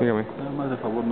Dígame. Nada más de favor,